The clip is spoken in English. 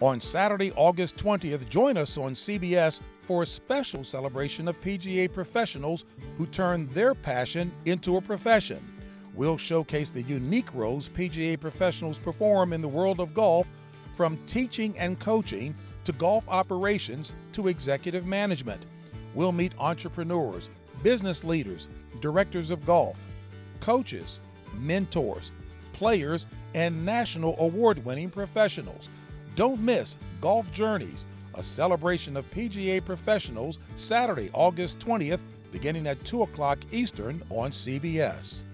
On Saturday, August 20th, join us on CBS for a special celebration of PGA professionals who turn their passion into a profession. We'll showcase the unique roles PGA professionals perform in the world of golf, from teaching and coaching to golf operations to executive management. We'll meet entrepreneurs, business leaders, directors of golf, coaches, mentors, players, and national award winning professionals. Don't miss Golf Journeys, a celebration of PGA professionals, Saturday, August 20th, beginning at 2 o'clock Eastern on CBS.